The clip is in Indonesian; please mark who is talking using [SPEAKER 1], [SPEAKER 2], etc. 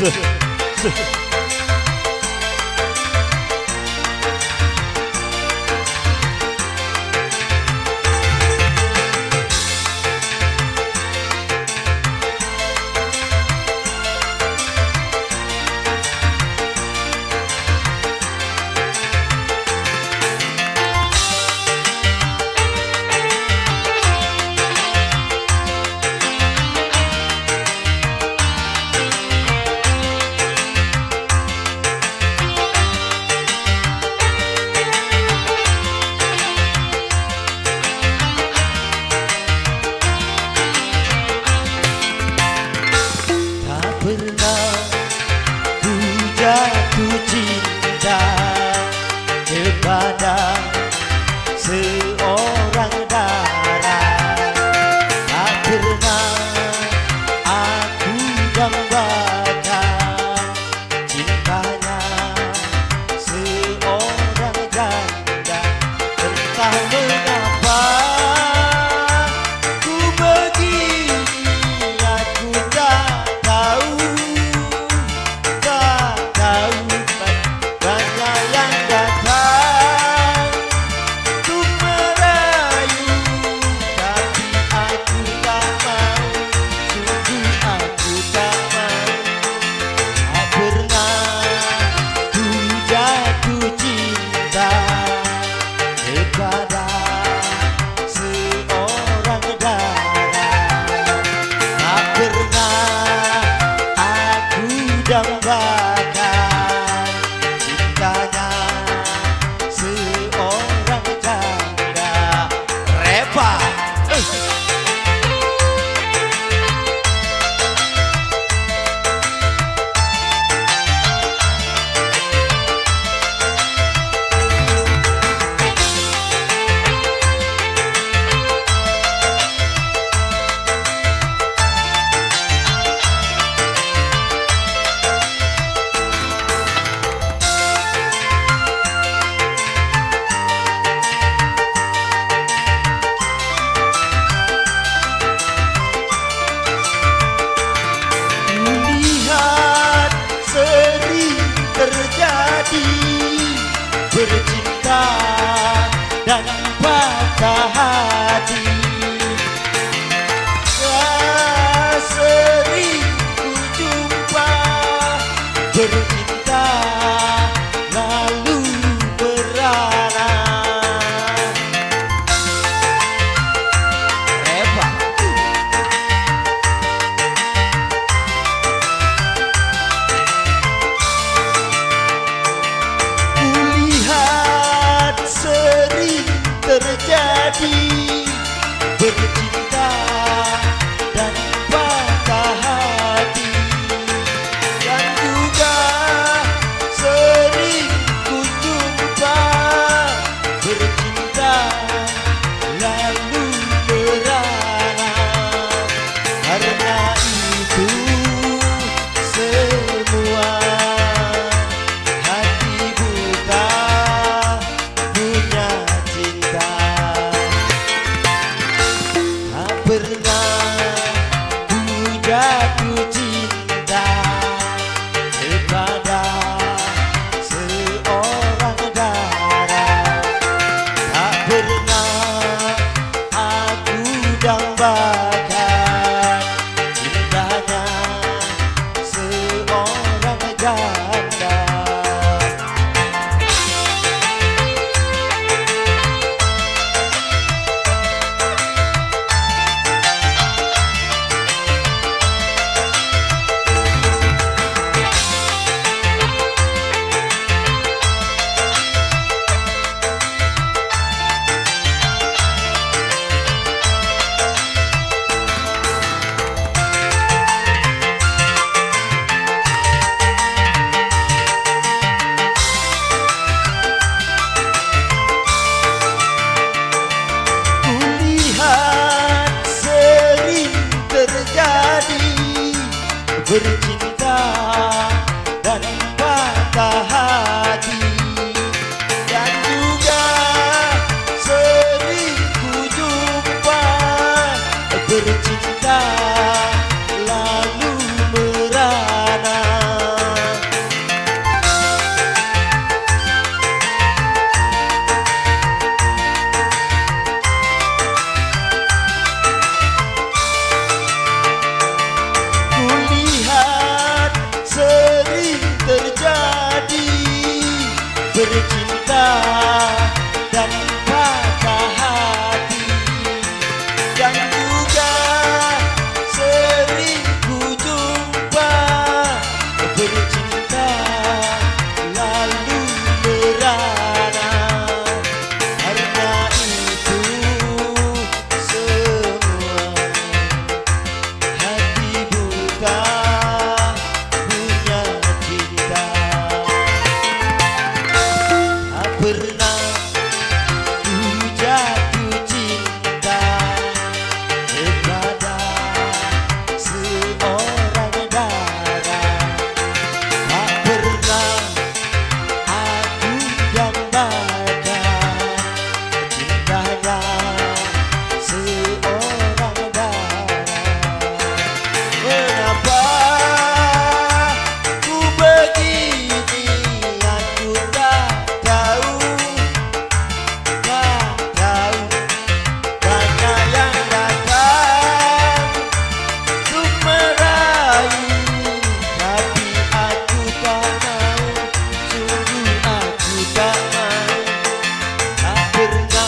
[SPEAKER 1] 是是。Kepada seorang Take aku cerca.